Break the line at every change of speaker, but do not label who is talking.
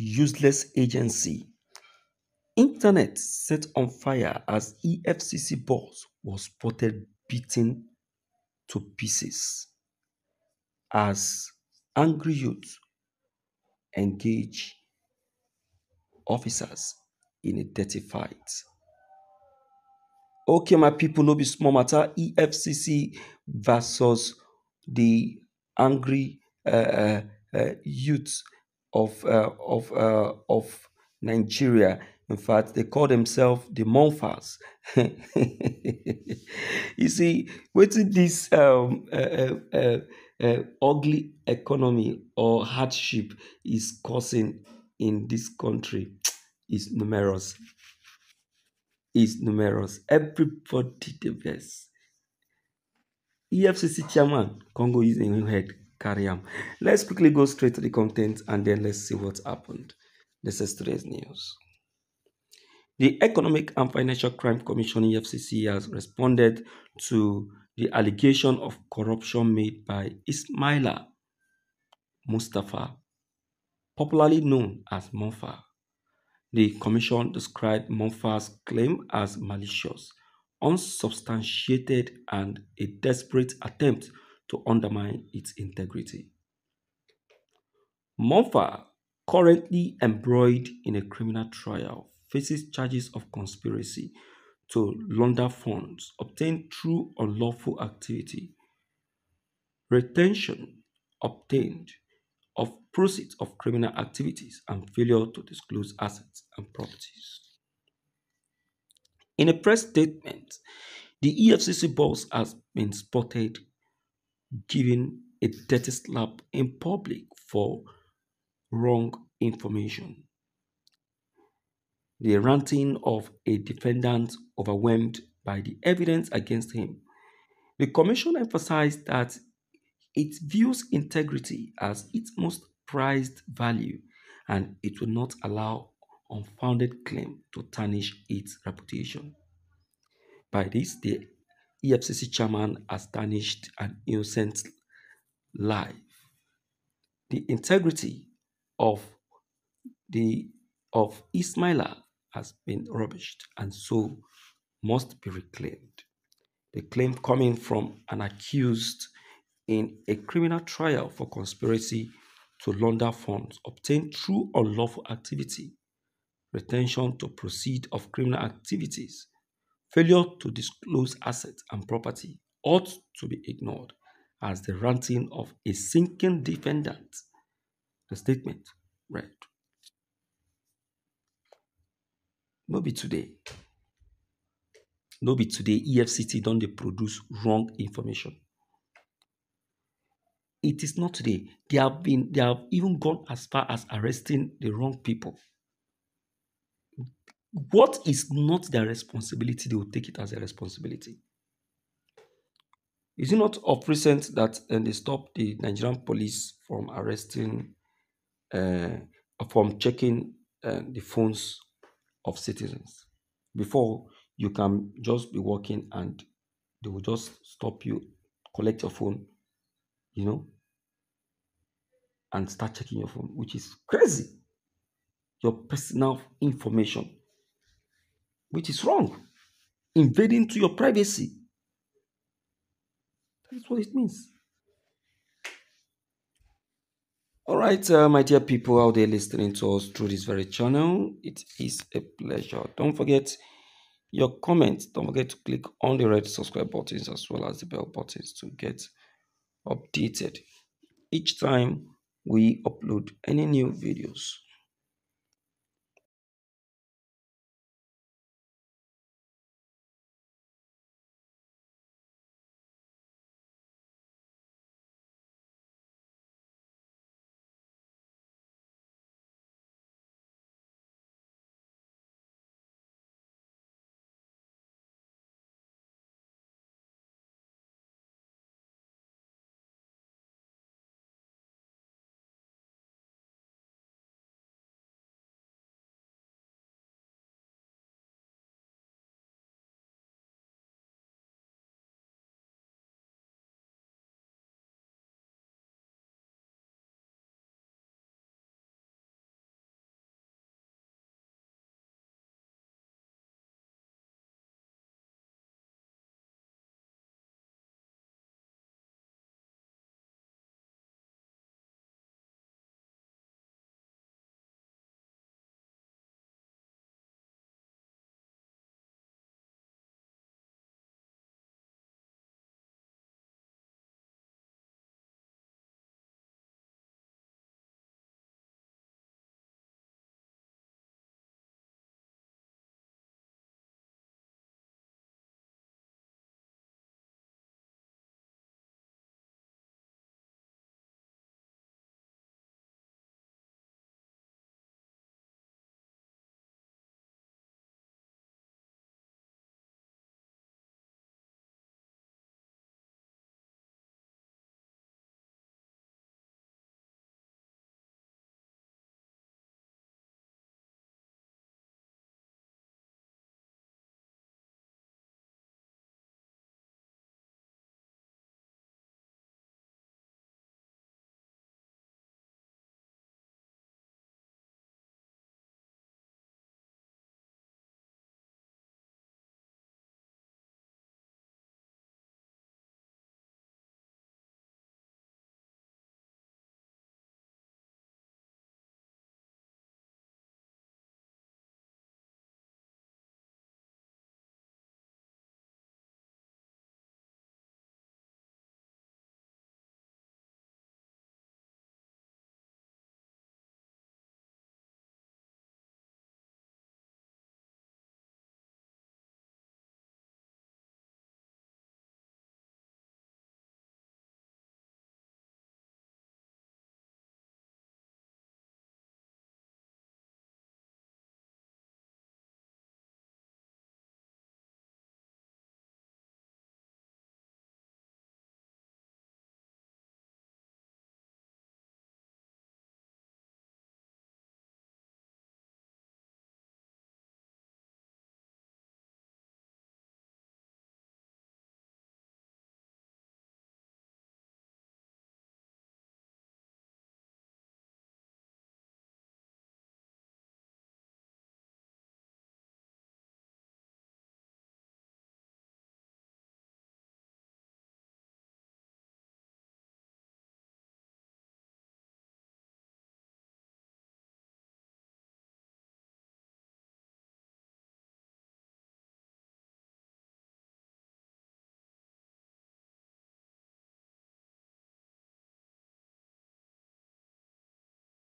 useless agency. Internet set on fire as EFCC boss was spotted beaten to pieces as angry youth engage officers in a dirty fight. Okay, my people, no be small matter. EFCC versus the angry uh, uh, uh, youth of uh, of uh, of Nigeria. In fact, they call themselves the Momphas. you see, wetin this um, uh, uh, uh, uh, ugly economy or hardship is causing in this country is numerous. Is numerous. Everybody the best. EFCC chairman Congo is in head carry am. Let's quickly go straight to the content and then let's see what happened. This is today's news. The Economic and Financial Crime Commission EFCC has responded to the allegation of corruption made by Ismaila Mustapha, popularly known as Mompha. The commission described Mompha's claim as malicious, unsubstantiated, and a desperate attempt to undermine its integrity. Mompha, currently embroiled in a criminal trial, faces charges of conspiracy to launder funds obtained through unlawful activity, retention obtained of proceeds of criminal activities, and failure to disclose assets and properties. In a press statement, the EFCC boss has been spotted giving a dirty slap in public for wrong information. The ranting of a defendant overwhelmed by the evidence against him. The commission emphasized that it views integrity as its most prized value and it will not allow unfounded claim to tarnish its reputation. By this, the EFCC chairman has tarnished an innocent life. The integrity of the of Ismaila has been rubbished and so must be reclaimed. The claim coming from an accused in a criminal trial for conspiracy to launder funds obtained through unlawful activity, retention to proceed of criminal activities, failure to disclose assets and property ought to be ignored as the ranting of a sinking defendant. The statement read. No be today. No be today. EFCC don't they produce wrong information. It is not today. They have been. They have even gone as far as arresting the wrong people. What is not their responsibility, they will take it as a responsibility. Is it not of recent that uh, they stopped the Nigerian police from arresting, uh, from checking uh, the phones of citizens? Before, you can just be walking and they will just stop you, collect your phone, you know, and start checking your phone, which is crazy. Your personal information which is wrong. Invading to your privacy. That's what it means. All right, uh, my dear people out there listening to us through this very channel, it is a pleasure. Don't forget your comments. Don't forget to click on the red subscribe buttons as well as the bell buttons to get updated each time we upload any new videos.